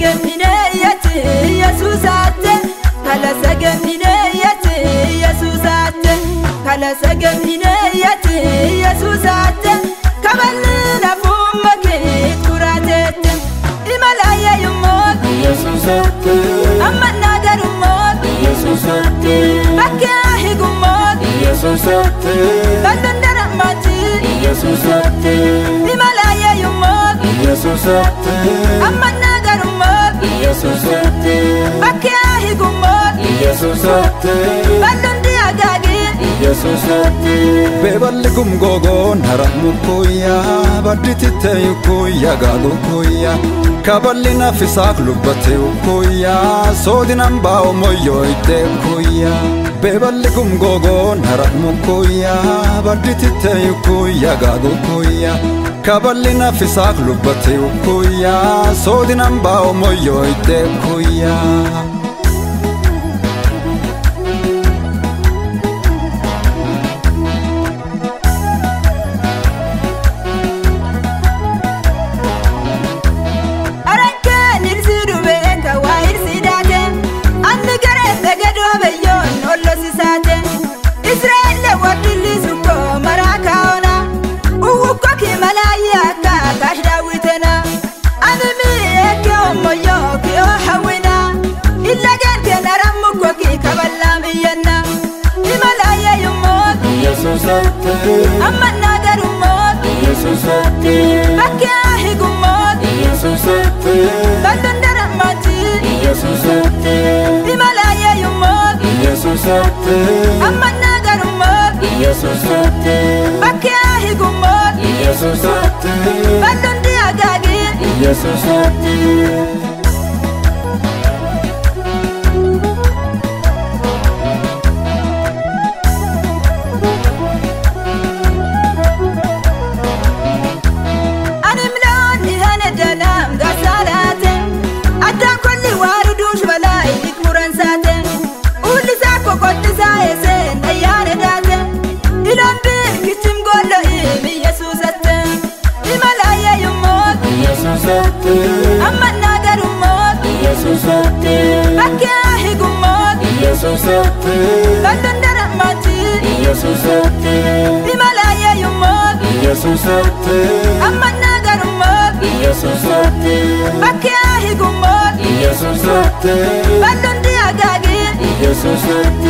sagannineeyyati yesuusaatte kala sagannineeyyati yesuusaatte kala sagannineeyyati yesuusaatte kaballi lafumma kee kuraateette imalaayyaayummoot Yesuusatti, ammannaa garummoot Yesuusatti, bakkee higummoot Yesuusatti, balloon darammaati Yesuusatti, imalaayyaayummoot Yesuusatti, ammannaa garummoot Yesuusatti, bakkee higummoot Yesuusatti, balloon diagaagii Yesuusatti. beeballi gumgoogoon haramu kuyyaa baddititte kuyyaa gaagu kuyyaa kaballi nafisaak lubbate kuyyaa soodinan baa'o moyyoo itte kuyyaa beeballi gumgoogoon haramu kuyyaa baddititte kuyyaa gaagu kabalina fisaaq lubbate kuyaa soodinanbaa omoyooyte kuyaa yesuusatti ammanaa garummooti yesuusatti bakki ahi gummooti yesuusatti balloon darammaati yesuusatti imalaa yeeyummooti yesuusatti ammanaa garummooti yesuusatti bakki ahi gummooti yesuusatti balloon diagaagii yesuusatti. susukte Londondara mati. Iyo susukte Himalaya yumok Iyo susukte Amana garumok Iyo susukte Bakke ahigumok Iyo susukte Ballundi agagin Iyo susukte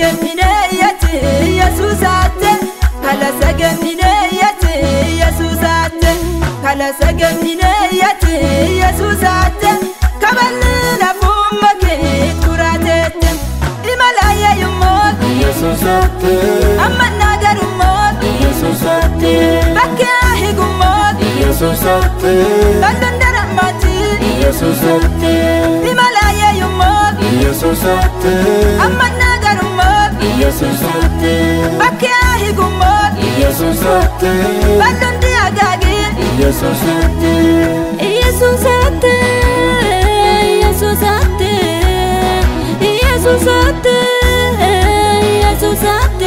ሰገሚነየት ኢየሱሳት ከለ ሰገሚነየት ኢየሱሳት ከለ ሰገሚነየት ኢየሱሳት ከበልለፉመኬ ቱራቴት ኢመላየዩሞት ኢየሱሳት አመናገሩሞት ኢየሱሳት በኪያ ሂጉሞት ኢየሱሳት በለንደረማት ኢየሱሳት ኢመላየዩሞት ኢየሱሳት አመና ኢየሱስ ሶቴ በኪያ ሂጉሞት ኢየሱስ ሶቴ በሉንዲ አጋጊት ኢየሱስ ሶቴ ኢየሱስ ሶቴ ኢየሱስ ሶቴ ኢየሱስ ሶቴ ኢየሱስ ሶቴ